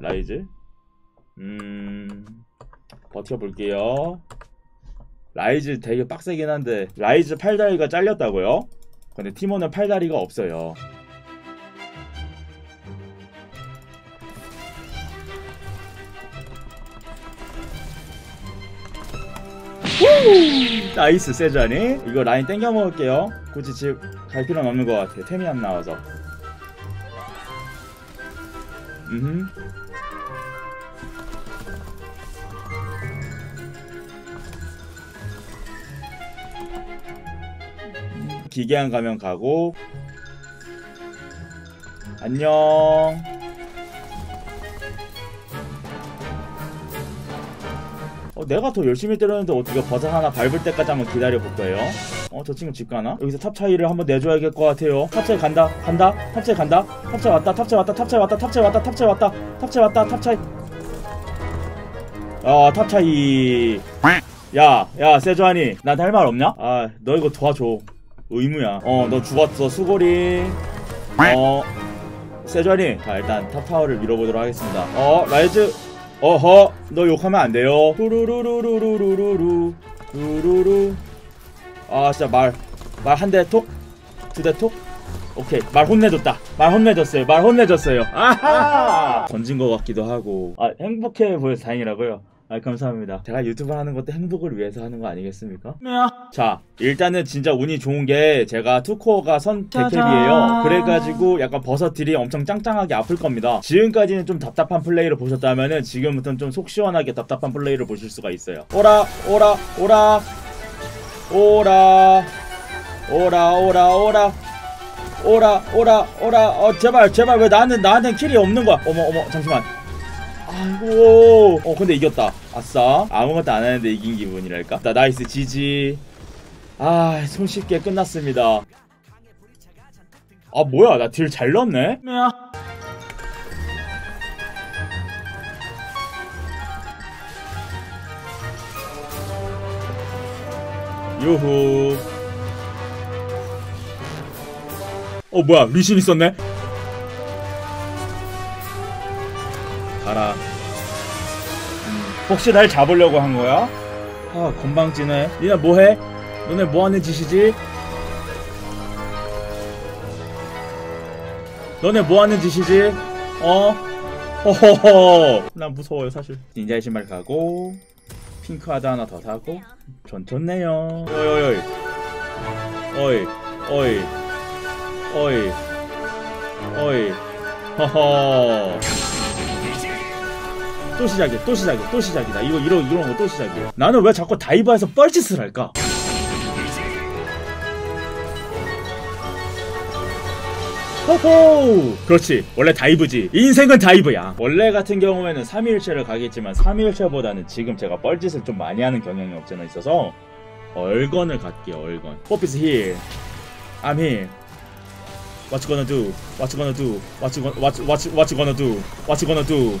라이즈. 음 버텨볼게요. 라이즈 되게 빡세긴 한데 라이즈 팔다리가 잘렸다고요? 근데 티모는 팔다리가 없어요. 후! Nice 세주아니. 이거 라인 땡겨 먹을게요. 굳이 집 갈 필요는 없는 것 같아. 템이 안 나와서. 음 기계한 가면 가고. 안녕. 어, 내가 더 열심히 때렸는데 어떻게 버섯 하나 밟을 때까지 한번 기다려볼 거예요? 어 저 친구 집 가나? 여기서 탑 차이를 한번 내줘야겠 것 같아요. 탑 차이 간다 간다 탑 차이 간다. 탑 차이 왔다 탑 차이 왔다 탑 차이 왔다 탑 차이 왔다 탑 차이 왔다 탑 차이 왔다 탑 차이. 아탑 차이. 야야 세주하니 나한테 할말 없냐? 아 너 이거 도와줘 의무야. 어 너 죽었어. 수고리. 어 세주하니 자 일단 탑타워를 밀어보도록 하겠습니다. 어 라이즈. 어허 너 욕하면 안 돼요. 루루루루루루루루. 루루루. 아 진짜 말 말 한 대 톡? 두 대 톡? 오케이. 말 혼내줬다. 말 혼내줬어요. 말 혼내줬어요. 아하! 던진 것 같기도 하고. 아 행복해 보여서 다행이라고요 아 감사합니다. 제가 유튜브 하는 것도 행복을 위해서 하는 거 아니겠습니까? 자 일단은 진짜 운이 좋은 게 제가 투코어가 선 데캡이에요. 그래가지고 약간 버섯들이 엄청 짱짱하게 아플 겁니다. 지금까지는 좀 답답한 플레이를 보셨다면은 지금부터는 좀 속 시원하게 답답한 플레이를 보실 수가 있어요. 오라 오라 오라. 오라 오라 오라 오라. 오라 오라 오라. 어 제발 제발. 왜 나는 나한텐 kill이 없는 거야? 어머 어머 잠시만 아이고. 어 근데 이겼다. 아싸. 아무것도 안 하는데 이긴 기분이랄까? 나 nice GG. 아 손쉽게 끝났습니다. 아 뭐야? 나 deal 잘 넣었네? 유후 어 뭐야? 리신 있었네 가라 음, 혹시 날 잡으려고 한 거야? 아 건방지네 니네 뭐해? 너네 뭐하는 짓이지? 너네 뭐하는 짓이지? 어? 허허허 난 무서워요 사실 닌자의 신발 가고 핑크 하드 하나 더 사고 전 좋네요 어이 어이 어이 어이 어이 허허 또 시작이야 또 시작이야 또 시작이다. 이거 이런 이런 거 또 시작이야. 나는 왜 자꾸 다이버에서 뻘짓을 할까? 호호! 그렇지. 원래 다이브지. 인생은 다이브야. 원래 같은 경우에는 3일체를 가겠지만 3일체보다는 지금 제가 뻘짓을 좀 많이 하는 경향이 없잖아 있어서. 얼건을 갈게요 얼건. 뽀피스 힐 I'm here. What you gonna do? What you gonna do? What you gonna what what what you gonna do? What you gonna do?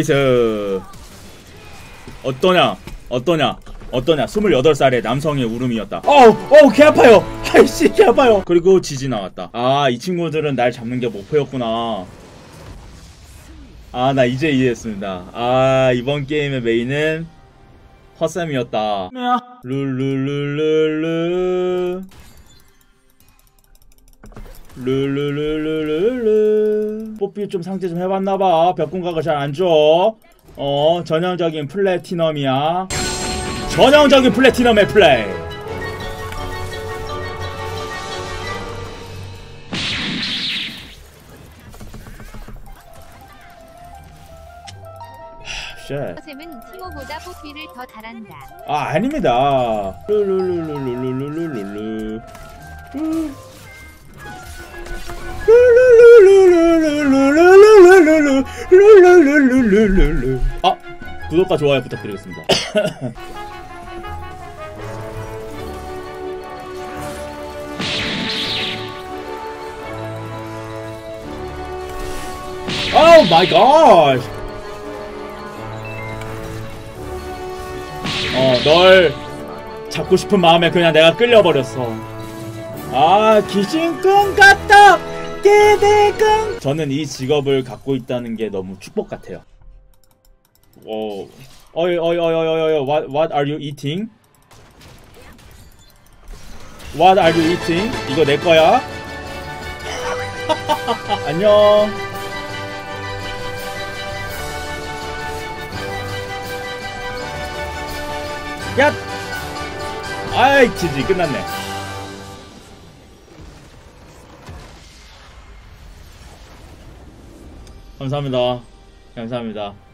nice 어떠냐? 어떠냐? 어떠냐? 28살의 남성의 울음이었다. 어우 어우 개 아파요. 아이씨 개 아파요. 그리고 GG 나왔다. 아 이 친구들은 날 잡는 게 목표였구나. 아 나 이제 이해했습니다. 아 이번 게임의 main은 허쌤이었다. 룰루루루루 루 룰루루루루루 뽀삐 좀 상태 좀 해봤나봐. 벽꽝각을 잘 안줘. 어 전형적인 플래티넘이야. 전형적인 플래티넘의 플레이. shit. 쌤은 티모보다 뽀삐를 더 잘한다. 아 아닙니다. 룰루루루루 루루루루 아 구독과 좋아요 부탁드리겠습니다. oh my god. 어, 널 잡고 싶은 마음에 그냥 내가 끌려버렸어. 아, 귀신꾼 같다! 기대꾼! 저는 이 직업을 갖고 있다는 게 너무 축복 같아요. 오. 어이, 어이, 어이, 어이, 어이, 어이, what, what are you eating? What are you eating? 이거 내 거야? 안녕. 야! 아이, 지지, 끝났네. 감사합니다. 감사합니다.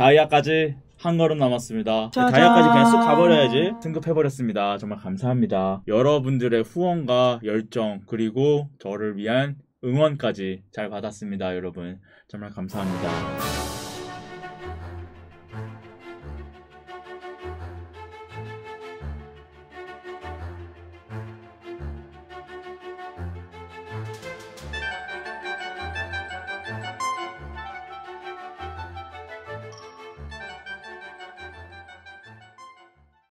다이아까지 한 걸음 남았습니다. 짜잔. 다이아까지 그냥 쑥 가버려야지. 승급해버렸습니다. 정말 감사합니다. 여러분들의 후원과 열정, 그리고 저를 위한 응원까지 잘 받았습니다, 여러분. 정말 감사합니다.